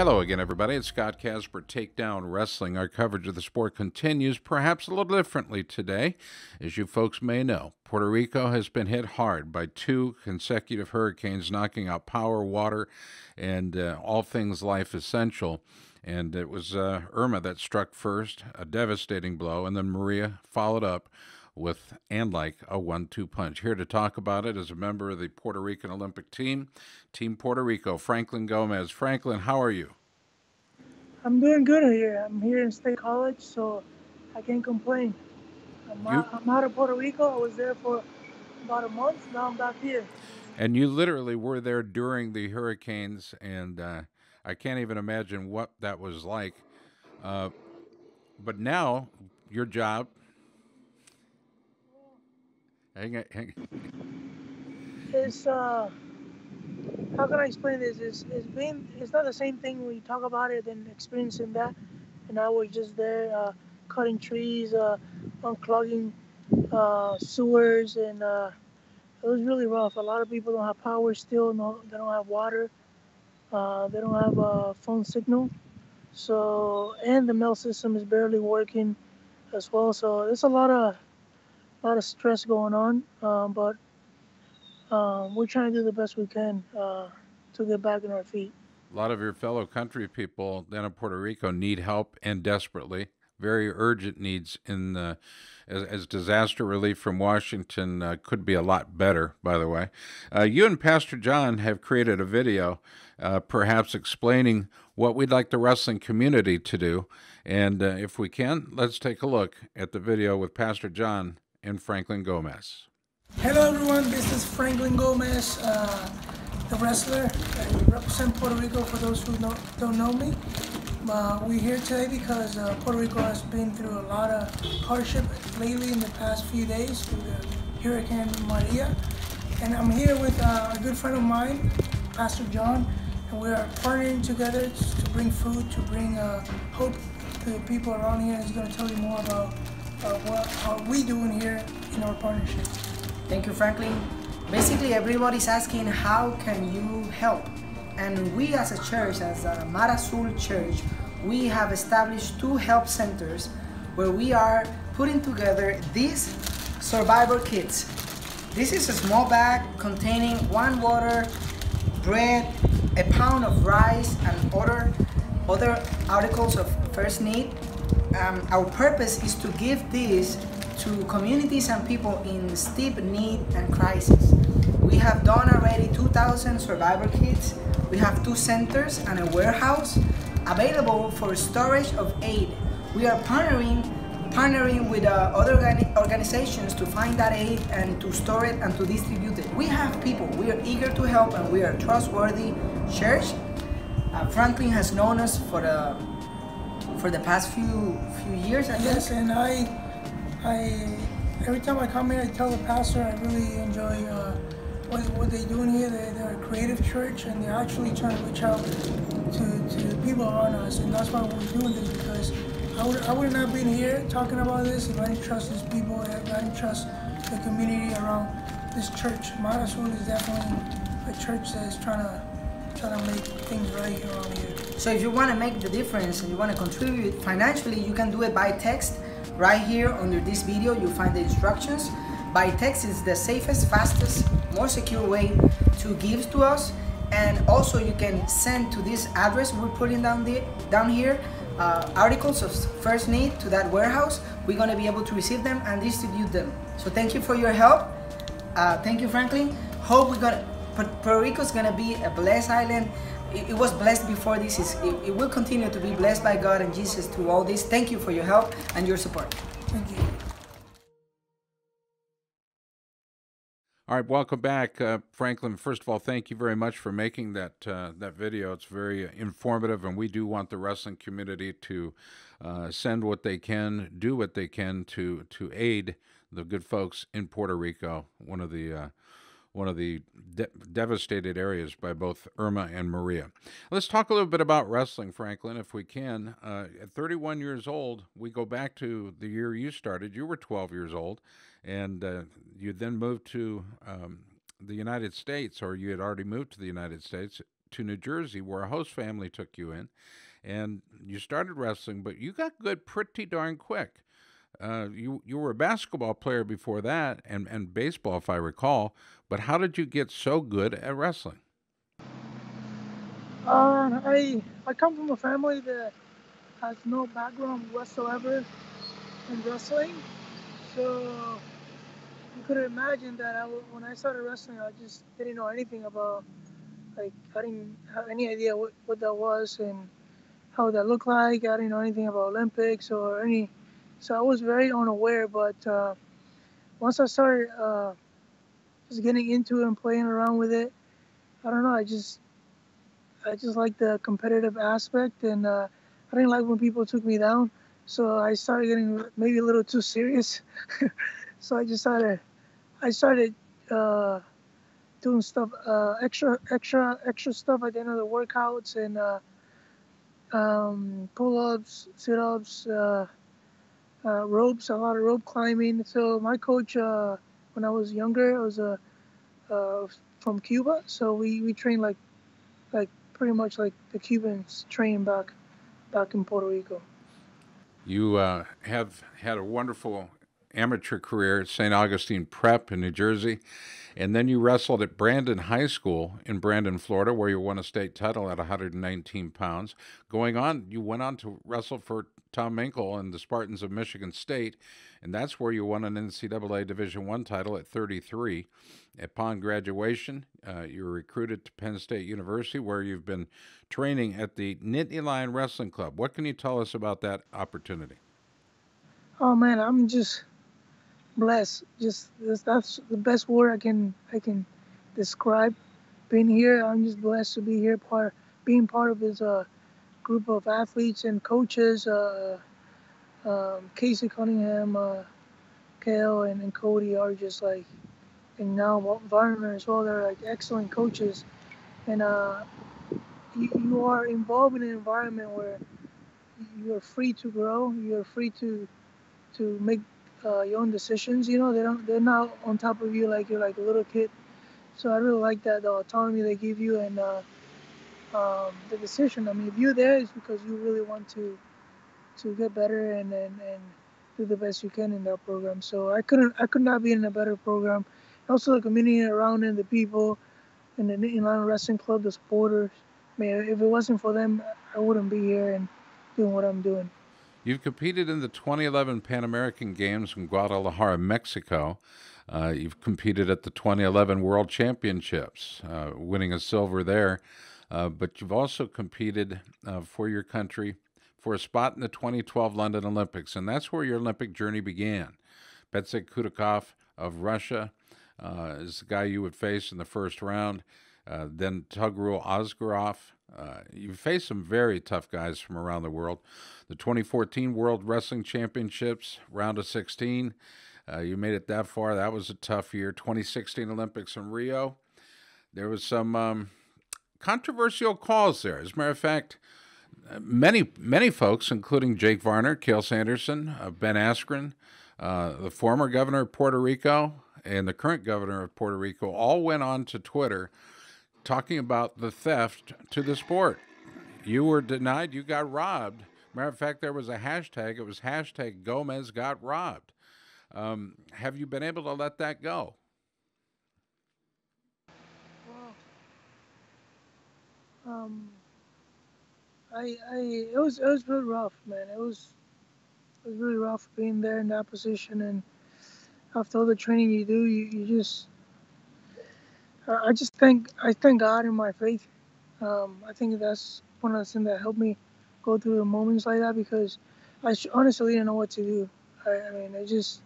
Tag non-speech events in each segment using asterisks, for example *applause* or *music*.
Hello again, everybody. It's Scott Casber, Takedown Wrestling. Our coverage of the sport continues, perhaps a little differently today. As you folks may know, Puerto Rico has been hit hard by two consecutive hurricanes, knocking out power, water, and uh, all things life essential. And it was uh, Irma that struck first, a devastating blow, and then Maria followed up with and like a one two punch. Here to talk about it is a member of the Puerto Rican Olympic team, Team Puerto Rico, Franklin Gomez. Franklin, how are you? I'm doing good here. I'm here in State College, so I can't complain. I'm, out, I'm out of Puerto Rico. I was there for about a month. Now I'm back here. And you literally were there during the hurricanes, and uh, I can't even imagine what that was like. Uh, but now, your job. Hang on, hang It's uh, how can I explain this? It's it's been it's not the same thing when you talk about it than experiencing that. And I was just there uh, cutting trees, uh, unclogging uh, sewers, and uh, it was really rough. A lot of people don't have power still. No, they don't have water. Uh, they don't have a phone signal. So and the mail system is barely working as well. So there's a lot of lot of stress going on. Um, but um, we're trying to do the best we can uh, to get back on our feet. A lot of your fellow country people down in Puerto Rico need help and desperately, very urgent needs in the, as, as disaster relief from Washington uh, could be a lot better, by the way. Uh, you and Pastor John have created a video, uh, perhaps explaining what we'd like the wrestling community to do. And uh, if we can, let's take a look at the video with Pastor John and Franklin Gomez. Hello everyone, this is Franklin Gomez, uh, the wrestler. I represent Puerto Rico for those who don't, don't know me. Uh, we're here today because uh, Puerto Rico has been through a lot of hardship lately in the past few days through the Hurricane Maria. And I'm here with uh, a good friend of mine, Pastor John, and we are partnering together to bring food, to bring uh, hope to the people around here. He's going to tell you more about uh, what are we doing here in our partnership. Thank you, Franklin. Basically, everybody's asking how can you help? And we as a church, as a Mar Azul Church, we have established two help centers where we are putting together these survivor kits. This is a small bag containing one water, bread, a pound of rice, and other other articles of first need. Um, our purpose is to give this to communities and people in steep need and crisis. We have done already 2,000 survivor kits. We have two centers and a warehouse available for storage of aid. We are partnering partnering with uh, other organi- organizations to find that aid and to store it and to distribute it. We have people. We are eager to help and we are trustworthy church. Uh, Franklin has known us for the for the past few few years. I. Yes, and I, I, every time I come here, I tell the pastor I really enjoy uh, what, what they're doing here. They, they're a creative church, and they're actually trying to reach out to, to the people around us, and that's why we're doing this because I would I would not have been here talking about this if I didn't trust these people, if I didn't trust the community around this church. Azul is definitely a church that is trying to trying to make things right around here. So if you want to make the difference and you want to contribute financially, you can do it by text. Right here under this video, you'll find the instructions. By text is the safest, fastest, more secure way to give to us. And also you can send to this address we're putting down the, down here uh, articles of first need to that warehouse. We're gonna be able to receive them and distribute them. So thank you for your help. Uh, thank you, Franklin. Hope we're gonna. is gonna be a blessed island. It, it was blessed before this. Is it, it will continue to be blessed by God and Jesus through all this. Thank you for your help and your support. Thank you. All right, welcome back, uh, Franklin. First of all, thank you very much for making that uh, that video. It's very uh, informative, and we do want the wrestling community to uh, send what they can, do what they can to to aid the good folks in Puerto Rico, one of the uh, one of the de- devastated areas by both Irma and Maria. Let's talk a little bit about wrestling, Franklin, if we can. Uh, at 31 years old, we go back to the year you started. You were 12 years old, and uh, you then moved to um, the United States, or you had already moved to the United States to New Jersey, where a host family took you in, and you started wrestling, but you got good pretty darn quick. Uh, you you were a basketball player before that, and and baseball, if I recall. But how did you get so good at wrestling? Uh, I I come from a family that has no background whatsoever in wrestling, so you could imagine that I, when I started wrestling, I just didn't know anything about like I didn't have any idea what, what that was and how that looked like. I didn't know anything about Olympics or any, so I was very unaware. But uh, once I started uh, just getting into it and playing around with it, I don't know. I just I just like the competitive aspect, and uh, I didn't like when people took me down. So I started getting maybe a little too serious. *laughs* so I just started, I started uh, doing stuff, uh, extra, extra, extra stuff at the end of the workouts and uh, um, pull-ups, sit-ups, uh, uh, ropes, a lot of rope climbing. So my coach, uh, when I was younger, I was a from Cuba. So we, we trained like, like pretty much like the Cubans train back, back in Puerto Rico. You uh, have had a wonderful amateur career at St. Augustine Prep in New Jersey, and then you wrestled at Brandon High School in Brandon, Florida, where you won a state title at 119 pounds. Going on, you went on to wrestle for Tom Minkel and the Spartans of Michigan State, and that's where you won an NCAA Division One title at 33. Upon graduation, uh, you were recruited to Penn State University, where you've been training at the Nittany Lion Wrestling Club. What can you tell us about that opportunity? Oh man, I'm just blessed. Just that's the best word I can I can describe. Being here, I'm just blessed to be here, part being part of this uh, group of athletes and coaches. Uh, um, Casey Cunningham, uh, Cael, and, and Cody are just like, and now Varner as well. They're like excellent coaches, and uh, you, you are involved in an environment where you are free to grow. You are free to to make uh, your own decisions. You know, they don't they're not on top of you like you're like a little kid. So I really like that the autonomy they give you and uh, um, the decision. I mean, if you're there, it's because you really want to to get better and, and, and do the best you can in that program. So I couldn't I could not be in a better program. Also the community around and the people and the Nittany Wrestling Club, the supporters. I mean, if it wasn't for them, I wouldn't be here and doing what I'm doing. You've competed in the 2011 Pan American Games in Guadalajara, Mexico. Uh, you've competed at the 2011 World Championships, uh, winning a silver there. Uh, but you've also competed uh, for your country for a spot in the 2012 London Olympics, and that's where your Olympic journey began. Besik Kudukhov of Russia uh, is the guy you would face in the first round. Uh, then Tugrul Asgarov. Uh, you faced some very tough guys from around the world. The 2014 World Wrestling Championships, round of 16. Uh, you made it that far. That was a tough year. 2016 Olympics in Rio. There was some um, controversial calls there. As a matter of fact, many many folks, including Jake Varner, Cael Sanderson, uh, Ben Askren, uh, the former governor of Puerto Rico, and the current governor of Puerto Rico, all went on to Twitter talking about the theft to the sport. You were denied. You got robbed. Matter of fact, there was a hashtag. It was hashtag Gomez got robbed. Um, have you been able to let that go? Um, I, I, it was, it was really rough, man. It was, it was really rough being there in that position, and after all the training you do, you, you just, I just thank, I thank God in my faith. Um, I think that's one of the things that helped me go through the moments like that because I honestly didn't know what to do. I, I mean, I just,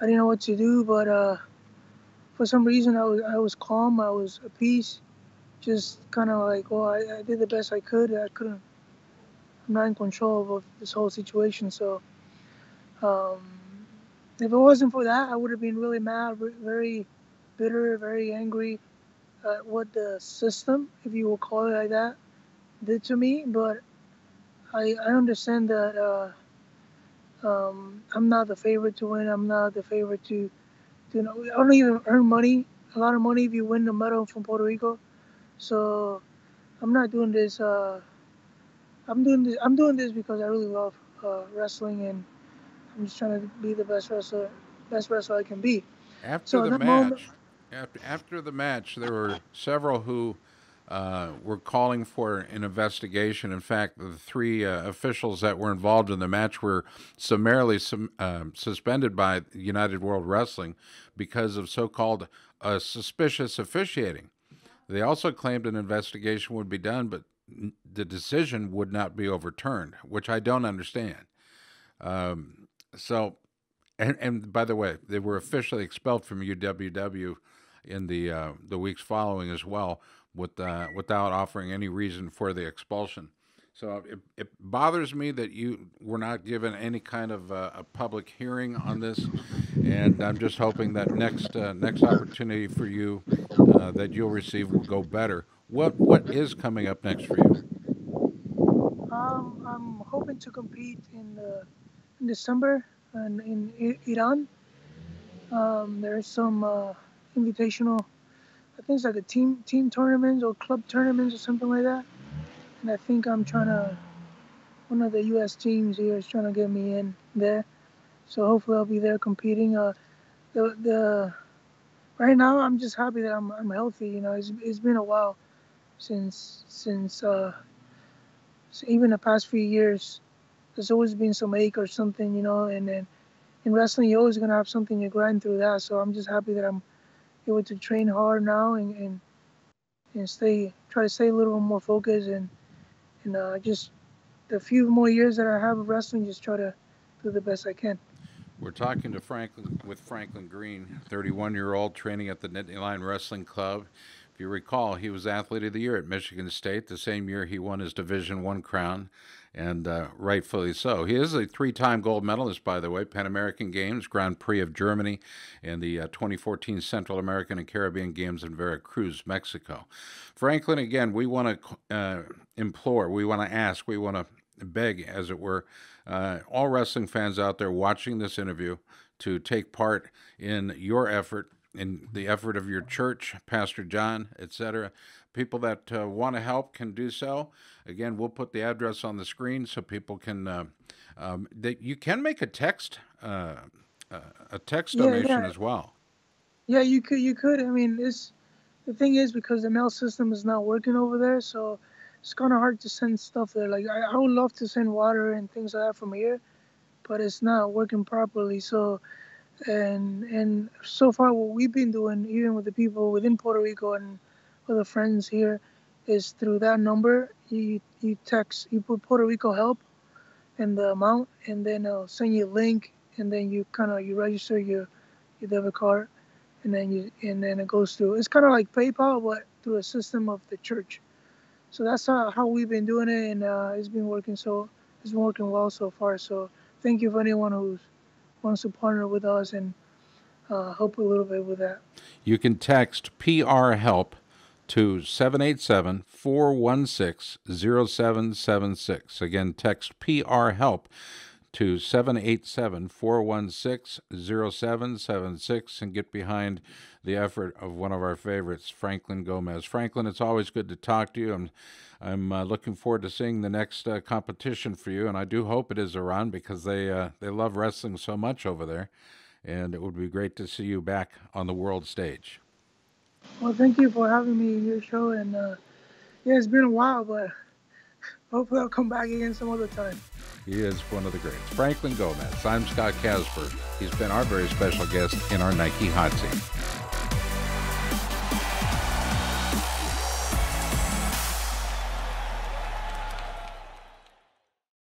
I didn't know what to do, but uh, for some reason I was, I was calm. I was at peace just kind of like, well, I, I, did the best I could. I couldn't. I'm not in control of this whole situation. So, um, if it wasn't for that, I would have been really mad, very bitter, very angry at what the system, if you will call it like that, did to me. But I, I understand that uh, um, I'm not the favorite to win. I'm not the favorite to, to you know, I don't even earn money, a lot of money if you win the medal from Puerto Rico. So I'm not doing this. Uh, I'm doing this. I'm doing this because I really love uh, wrestling, and I'm just trying to be the best wrestler, best wrestler I can be. After so the match, moment, after after the match, there were several who uh, were calling for an investigation. In fact, the three uh, officials that were involved in the match were summarily sum, uh, suspended by United World Wrestling because of so-called uh, suspicious officiating. They also claimed an investigation would be done, but the decision would not be overturned, which I don't understand. Um, so, and, and by the way, they were officially expelled from UWW in the uh, the weeks following as well with, uh, without offering any reason for the expulsion. So it, it, bothers me that you were not given any kind of uh, a public hearing on this, and I'm just hoping that next uh, next opportunity for you uh, that you'll receive will go better. What what is coming up next for you? Um, I'm hoping to compete in, the, in December in, in Iran. Um, there's some uh, invitational I think it's like a team team tournaments or club tournaments or something like that. And I think I'm trying to one of the U.S. teams here is trying to get me in there. So hopefully I'll be there competing. Uh, the the right now I'm just happy that I'm I'm healthy. You know, it's it's been a while since since uh, even the past few years. There's always been some ache or something, you know, and then in wrestling you're always gonna have something you grind through that. So I'm just happy that I'm able to train hard now and, and and stay try to stay a little more focused and and uh, just the few more years that I have of wrestling, just try to do the best I can. We're talking to Franklin with Franklin Green, 31 year old training at the Nittany Lion Wrestling Club. If you recall, he was Athlete of the Year at Michigan State the same year he won his Division One crown and uh, rightfully so. He is a three-time gold medalist, by the way, Pan American Games, Grand Prix of Germany, and the uh, 2014 Central American and Caribbean Games in Veracruz, Mexico. Franklin, again, we want to uh, implore, we want to ask, we want to beg, as it were, uh, all wrestling fans out there watching this interview to take part in your effort in the effort of your church, Pastor John, etc. People that uh, want to help can do so. Again, we'll put the address on the screen so people can. Uh, um, that you can make a text uh, uh a text donation yeah. as well. Yeah, you could. You could. I mean, this the thing is because the mail system is not working over there, so it's kind of hard to send stuff there. Like I, I would love to send water and things like that from here, but it's not working properly. So and and so far what we've been doing even with the people within puerto rico and other friends here is through that number you you text you put puerto rico help and the amount and then i'll send you a link and then you kind of you register your your debit card and then you and then it goes through it's kind of like paypal but through a system of the church so that's how, how we've been doing it and uh, it's been working so it's been working well so far so thank you for anyone who wants to partner with us and uh, help a little bit with that. You can text PR Help to 787 416 0776. Again, text PR Help to 787 416 0776 and get behind the effort of one of our favorites, Franklin Gomez. Franklin, it's always good to talk to you. I'm, I'm uh, looking forward to seeing the next uh, competition for you, and I do hope it is Iran because they, uh, they love wrestling so much over there, and it would be great to see you back on the world stage. Well, thank you for having me in your show, and uh, yeah, it's been a while, but hopefully I'll come back again some other time. He is one of the greats. Franklin Gomez. I'm Scott Casber. He's been our very special guest in our Nike Hot Seat.